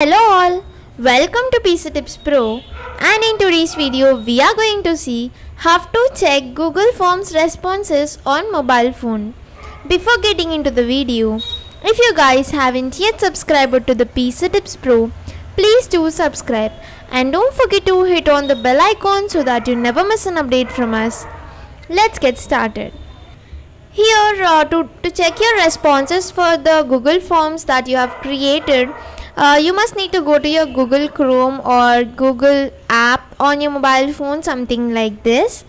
Hello all, welcome to PC Tips Pro and in today's video we are going to see how to check Google Forms responses on mobile phone. Before getting into the video, if you guys haven't yet subscribed to the PC Tips Pro, please do subscribe and don't forget to hit on the bell icon so that you never miss an update from us. Let's get started. Here uh, to, to check your responses for the Google Forms that you have created, uh, you must need to go to your Google Chrome or Google app on your mobile phone, something like this.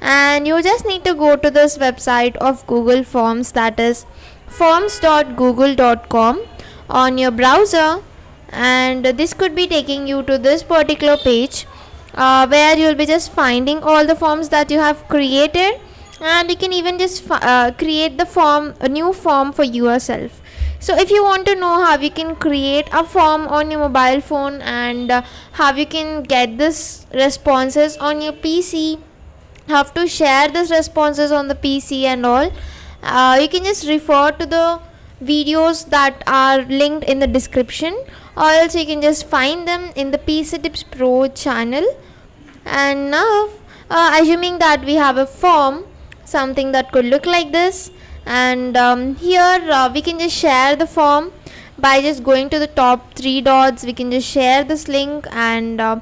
And you just need to go to this website of Google Forms that is forms.google.com on your browser. And this could be taking you to this particular page uh, where you'll be just finding all the forms that you have created and you can even just uh, create the form a new form for yourself so if you want to know how you can create a form on your mobile phone and uh, how you can get this responses on your pc have to share this responses on the pc and all uh, you can just refer to the videos that are linked in the description or else you can just find them in the pc tips pro channel. And now uh, assuming that we have a form something that could look like this and um, here uh, we can just share the form by just going to the top three dots. We can just share this link and uh,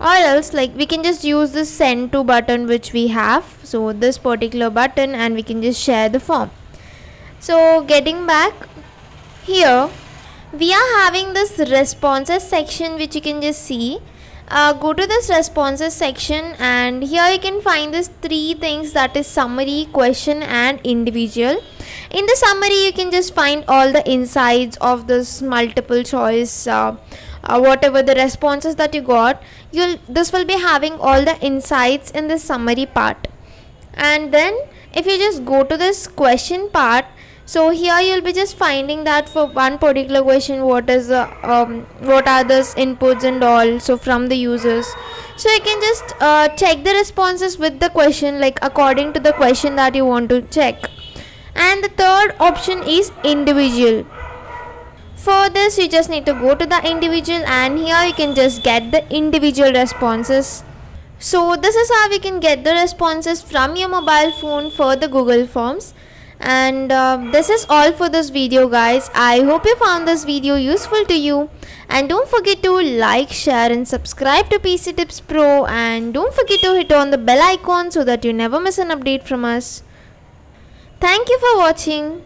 or else like we can just use this send to button which we have. So this particular button and we can just share the form. So getting back here we are having this responses section which you can just see uh, go to this responses section and here you can find this three things that is summary question and individual. In the summary you can just find all the insights of this multiple choice uh, uh, whatever the responses that you got. You'll this will be having all the insights in the summary part. And then if you just go to this question part so here you'll be just finding that for one particular question what is the um, what are the inputs and all so from the users. So you can just uh, check the responses with the question like according to the question that you want to check. And the third option is individual. For this you just need to go to the individual and here you can just get the individual responses. So this is how we can get the responses from your mobile phone for the google forms and uh, this is all for this video guys. I hope you found this video useful to you. And don't forget to like share and subscribe to pc tips pro. And don't forget to hit on the bell icon so that you never miss an update from us. Thank you for watching